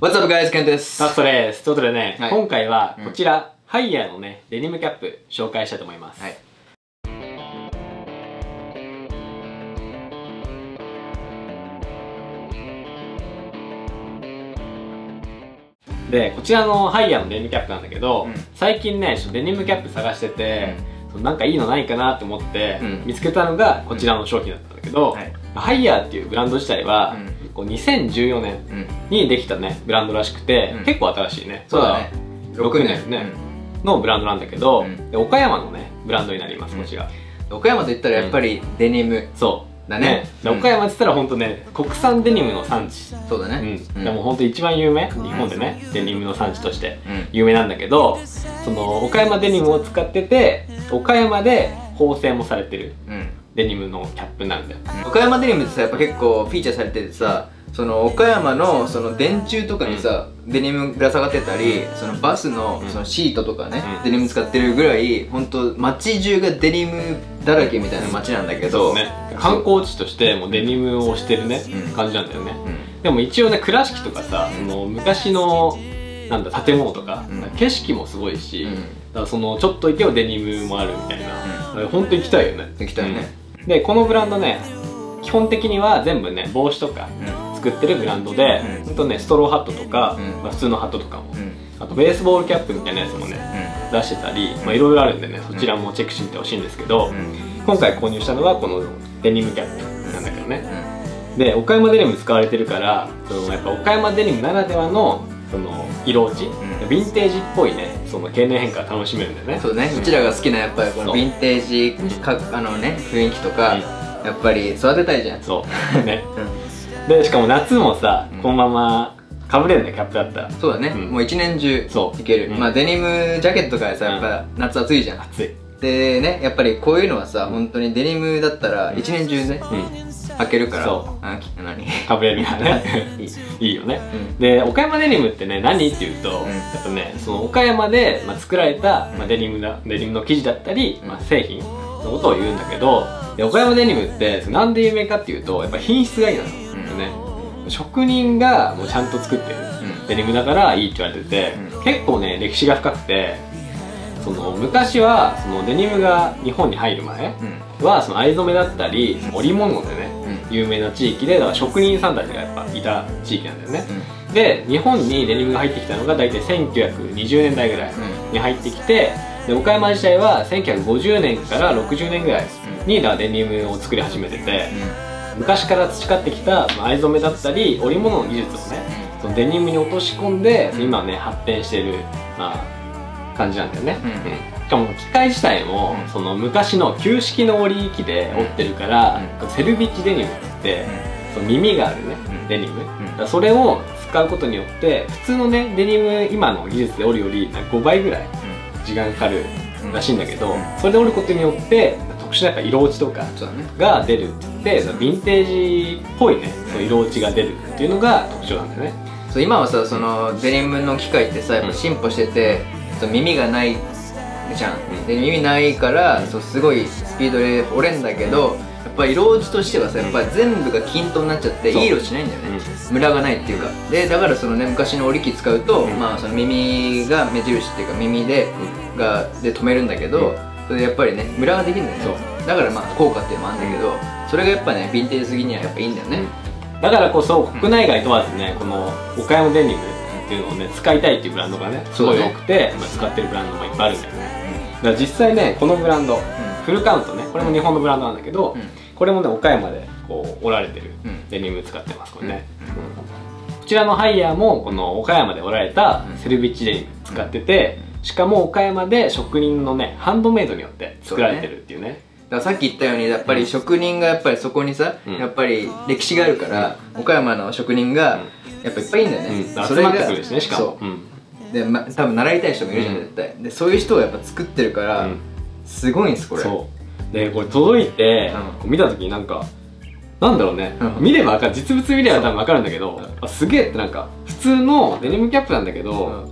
What's up guys? ケントです。ラストです。ということでね、はい今回はうんこちら、ハイヤーのね、デニムキャップ紹介したいと思います。はい。で、こちらのハイヤーのデニムキャップなんだけど、うん最近ね、デニムキャップ探してて、そのなんかいいのないかなと思って、うん見つけたのがこちらの商品だったんだけど、はいハイヤーっていうブランド自体は、うんこう2014年うん。にできたね、ブランドらしくて、うん結構新しいね。そうだね。6年ね、のブランドなんだけど、岡山のね、ブランドになります、こちら。岡山と言ったらやっぱりデニム。そう。だねうんで岡山って言ったら本当ね、国産デニムの産地。そうだうね。ん。でも本当一番有名、日本でね、デニムの産地としてうん。有名なんだけど、その岡山デニムを使ってて、岡山で縫製もされてるうん。デニムのキャップなんだよ。岡山デニムってさ、やっぱ結構フィーチャーされててさ、その岡山のその電柱とかにさ、デニムぶら下がってたり、そのバスのうん。そのシートとかね、うん。デニム使ってるぐらい、本当街中がデニムだらけみたいな街なんだけど、ね、観光地としてもうデニムをしてるね、うん。感じなんだよね。うん。でも一応ね倉敷とかさ、その昔のなんだ建物とか、うん。景色もすごいし、うん。だからそのちょっと行けばデニムもあるみたいな、だから本当行きたいよね。行きたいね。うんでこのブランドね基本的には全部ね帽子とかうん。作ってるブランドで、うん。ほんとねストローハットとか、うん。まあ、普通のハットとかも、うん。あとベースボールキャップみたいなやつもねう出してたりまあいろいろあるんでねそちらもチェックしてみてほしいんですけど。今回購入したのはこのデニムキャップなんだけどね、で岡山デニム使われてるからそのやっぱ岡山デニムならではのその色落ち、んヴィンテージっぽいね。その経年変化楽しめるんだよね。そうね、うちらが好きなやっぱりこのヴィンテージかあのね雰囲気とか、うん。やっぱり育てたいじゃん。そう。ね。うん。でしかも夏もさ、うん。このままかぶれるねキャップだったら。そうだね、うん。もう一年中いける、うん。まあデニムジャケットからさやっぱ夏暑いじゃん、暑い。でねやっぱりこういうのはさ本当にデニムだったら一年中ね。うん履けるから。そう。あき何？かぶれる。からねいいよね。うん。で岡山デニムってね何っていうと、ん。やっぱねその岡山で、まあ、作られた、まあ、デニムだデニムの生地だったり、うん。まあ、製品のことを言うんだけどで岡山デニムってなんで有名かっていうとやっぱ品質がいいのよ、うん。ね。職人がもうちゃんと作ってる。デニムだからいいって言われてて、う結構ね歴史が深くてその昔はそのデニムが日本に入る前うん。はその藍染めだったり織物でねうん有名な地域でだから職人さんたちがやっぱいた地域なんだよね、で日本にデニムが入ってきたのが大体1920年代ぐらいに入ってきてで岡山自体は1950年から60年ぐらいにだデニムを作り始めてて昔から培ってきたまあ藍染めだったり織物の技術をねそのデニムに落とし込んでうん今ね発展してる、まあ、感じなんだよね、うん。うんしかも機械自体も、うん。その昔の旧式の織り機で織ってるから、セルビッチデニムって言って、その耳があるね、うん。デニム、だそれを使うことによって普通のねデニム今の技術で織るよりなんか5倍ぐらい時間かかるらしいんだけど、うん。それで織ることによって特殊なやっぱ色落ちとかが出るって言ってヴィンテージっぽいねその色落ちが出るっていうのが特徴なんだよね。そう今はさそのデニムの機械ってさやっぱ進歩してて、そう耳がないじゃん、うん。で耳ないから、そうすごいスピードで折れんだけど、やっぱ色落ちとしてはさやっぱ全部が均等になっちゃっていい色しないんだよね、ムラがないっていうか。でだからそのね昔の織り機使うと、うん。まあその耳が目印っていうか耳で、がで止めるんだけど、うん。それでやっぱりねムラができるんだよね。そだからまあ効果っていうのもあるんだけど、それがやっぱねヴィンテージ的にはやっぱいいんだよね、だからこそ国内外問わずねこの岡山デニムっていうのをね使いたいっていうブランドがねすごい多くて、まあ、使ってるブランドもいっぱいあるんだよねだから実際ねこのブランド、フルカウントねこれも日本のブランドなんだけど、うん。これもね岡山でこう織られてるうん。デニム使ってますこれね、こちらのハイヤーもこの岡山で織られたセルビッチデニム使ってて、しかも岡山で職人のねハンドメイドによって作られてるっていうね。だからさっき言ったようにやっぱり職人がやっぱりそこにさ、うん。やっぱり歴史があるから、岡山の職人がやっぱいっぱいいんだよね、うん、それが集まってくるしねしかも。そう。うで、ま、多分習いたい人もいるじゃん、うん。絶対。でそういう人をやっぱ作ってるから、うん。すごいんですこれ。そう。でこれ届いて、うん。こう見た時になんかなんだろうね、うん。見ればわかる。実物見れば多分わかるんだけど、あすげえってなんか普通のデニムキャップなんだけど、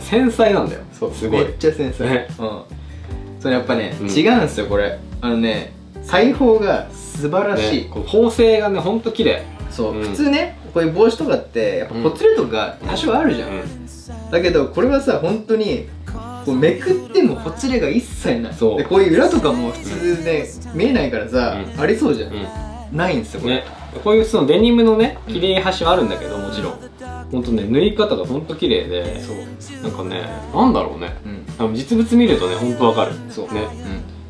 繊細なんだよ。そう。すごい。めっちゃ繊細、ね。うん。それやっぱね、うん。違うんですよこれ。あのね裁縫が素晴らしい、ねこう縫製がねほんと綺麗。そう、うん。普通ねこういう帽子とかってやっぱほつれとか多少あるじゃん、だけどこれはさ本当にこうめくってもほつれが一切ない。そう。でこういう裏とかも普通で見えないからさ、うん。ありそうじゃん、うん。ないんですよこれ、ね。こういうそのデニムのね切れ端はあるんだけどもちろん。ほんとね縫い方がほんと綺麗でそう。なんかねなんだろうね。うん。あの実物見るとねほんとわかる。そう。ね。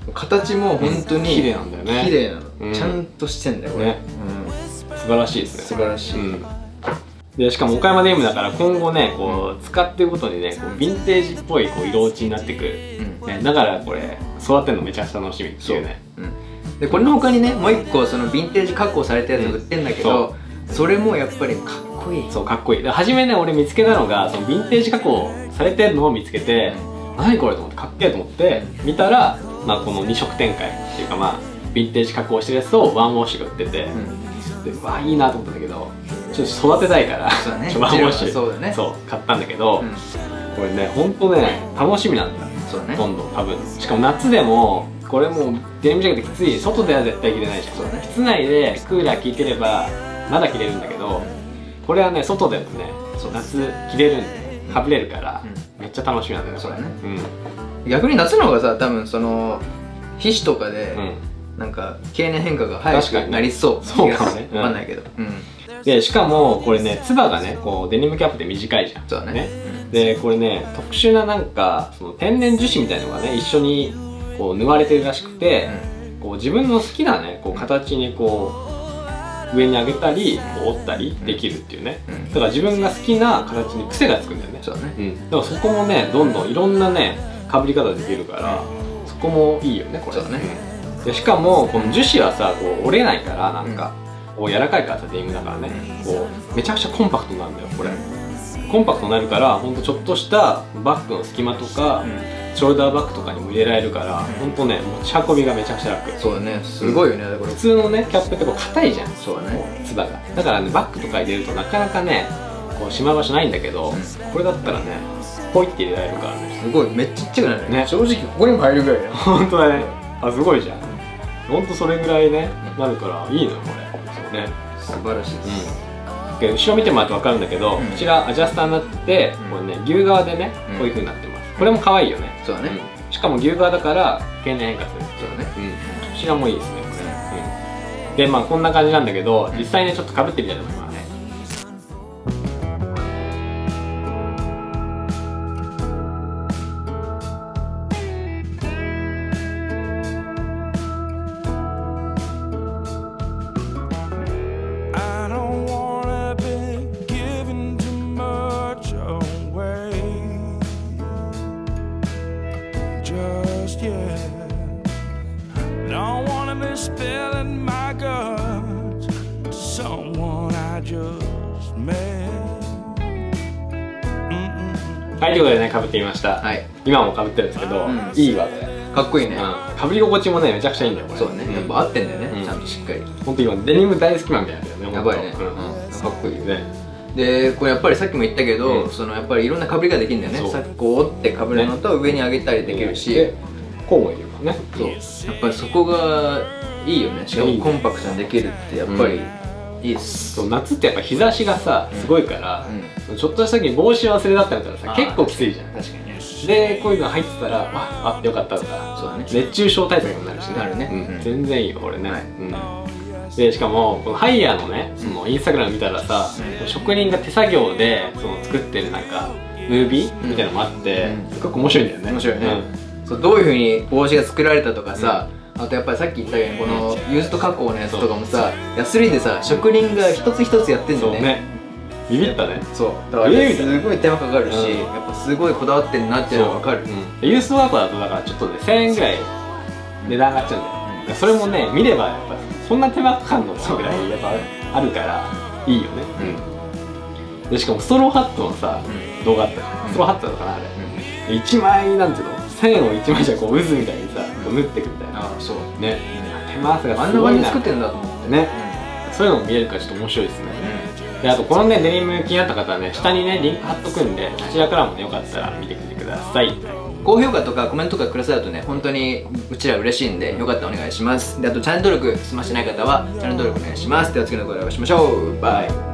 うん。形も本当に綺麗なんだよね。綺麗なの、うん。ちゃんとしてんだよこれ、ね。素晴らしいですね。素晴らしい。うんでしかも岡山デニムだから今後ねこう使っていくことにねこうヴィンテージっぽいこう色落ちになってくる、うん。ね、だからこれ育てるのめちゃくちゃ楽しみっていうね。うん。でこれの他にねもう一個そのヴィンテージ加工されたやつ売ってんだけど、それもやっぱりかっこいい。そうかっこいい。で初めね俺見つけたのがそのヴィンテージ加工されてるのを見つけて、何これと思ってかっけえと思って見たら、まあ、この2色展開っていうかまあヴィンテージ加工してるやつとワンウォッシュが売ってて、うん。でうわいいなと思ったんだけどちょっと育てたいからそうだね。そうだね。そう買ったんだけど、うん。これねほんとね楽しみなんだそうだね。今度多分。しかも夏でもこれもうデニムジャケットきつい外では絶対着れないじゃんね。室内でクーラー効いてればまだ着れるんだけどこれはね外でもねそう夏着れるんでかぶれるから、うめっちゃ楽しみなんだよねこれ。そうだね。うん。逆に夏の方がさ多分その皮脂とかで、うん。なんか経年変化が早くなりそうそうかもね。気がするわかんないけど。うんでしかもこれねつばがねこうデニムキャップで短いじゃん。そうだね。でこれね特殊ななんかその天然樹脂みたいのがね一緒にこう縫われてるらしくて、こう自分の好きなねこう形にこう上に上げたり折ったりできるっていうね。うん。だから自分が好きな形に癖がつくんだよね。そうだね。うん、だからそこもねどんどんいろんなねかぶり方できるからそこもいいよねこれ。そうだね。うん。でしかもこの樹脂はさこう折れないからなんか、こう柔らかいからさデニムだからね、こうめちゃくちゃコンパクトなんだよこれ、コンパクトになるからほんとちょっとしたバッグの隙間とか、ショルダーバッグとかにも入れられるから、ほんとね持ち運びがめちゃくちゃ楽。そうだね。すごいよねこれ普通のねキャップってこう硬いじゃん。そうだね。つばが。だからねバッグとか入れるとなかなかねこうしまう場所ないんだけど、うん。これだったらねポイって入れられるからね。すごい。めっちゃちっちゃくなるね。正直ここにも入るぐらいだよ。本当だね。あすごいじゃん。本当それぐらいねなるからいいのよこれね。素晴らしいです。で後ろ見てもらうと分かるんだけど、うん。こちらアジャスターになってこれね牛側でねうん。こういう風になってます、これも可愛いよね。そうだね。うん。しかも牛側だから経年変化する。そうだね。うん。こちらもいいですねこれ、うん、でまあこんな感じなんだけど実際ねちょっとかぶってみたいと思います「spilling my guts to someone I just met. はいということでねかぶってみました、はい。今もかぶってるんですけど、うん。いいわ。これ、かっこいいね。うん、かぶり心地もねめちゃくちゃいいんだよこれ。そうだね。んやっぱ合ってんだよねうん。ちゃんとしっかり。本当今デニム大好きマンみたいなんだよねやばいね。うん。かっこいいよね。でこれやっぱりさっきも言ったけど、うん。そのやっぱりいろんなかぶりができるんだよね。さっきこう折ってかぶるのと上に上げたりできるし、でこうもいるね。そう。やっぱりそこがいいよね。しかもコンパクトにできるってやっぱりいいっす、そう夏ってやっぱ日差しがさすごいから、ちょっとした時に帽子忘れだったみたいなさ結構きついじゃん。確かにね。でこういうの入ってたらわあってよかったとかそうだね。熱中症対策にもなるしね。なるね。うん。うん。全然いいよ俺ね、はい。うん、でしかもこのハイヤーのねそのインスタグラム見たらさ、職人が手作業でその作ってるなんかムービーみたいなのもあって、うん。すごく面白いんだよね。面白いねそうどういうふうに帽子が作られたとかさ、あとやっぱりさっき言ったようにこのユーズド加工のやつとかもさヤスリでさ職人が一つ一つやってうんん、だよね。ね。ビビったね。そう。だからすごい手間かかるし、うん。やっぱすごいこだわってんなっていうのが分かる。うん。ユースワークだとだからちょっとね1000円ぐらい値段上がっちゃうんだよ、だからそれもね見ればやっぱそんな手間かかんのぐらいやっぱあるからいいよね、うん、でしかもストローハットのさ、動画あったじゃん。ストローハットだかなあれ、1枚なんていうの線を1枚じゃこう渦みたいにさこう縫っていくみたいな。ああそうね。手間汗がすごいな。作ってんだと思ってね。そういうのも見えるからちょっと面白いですね。であとこのねデニム気になった方はね下にねリンク貼っとくんでそちらからもねよかったら見てみてください。高評価とかコメントとかくださるとね本当にうちら嬉しいんでよかったらお願いします。であとチャンネル登録済ましてない方はチャンネル登録お願いします。では次の動画でお会いしましょう。バイ